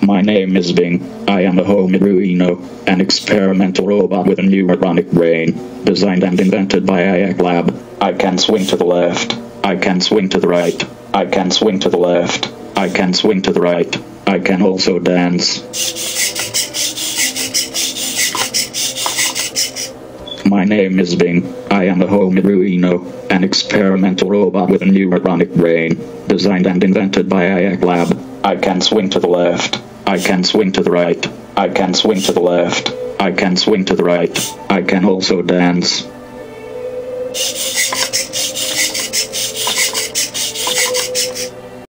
My name is Bing. I am a Homodruino, an experimental robot with a neuronic brain, designed and invented by iHackLab. I can swing to the left. I can swing to the right. I can swing to the left. I can swing to the right. I can also dance. My name is Bing. I am a Homodruino, an experimental robot with a neuronic brain, designed and invented by iHackLab. I can swing to the left. I can swing to the right. I can swing to the left. I can swing to the right. I can also dance.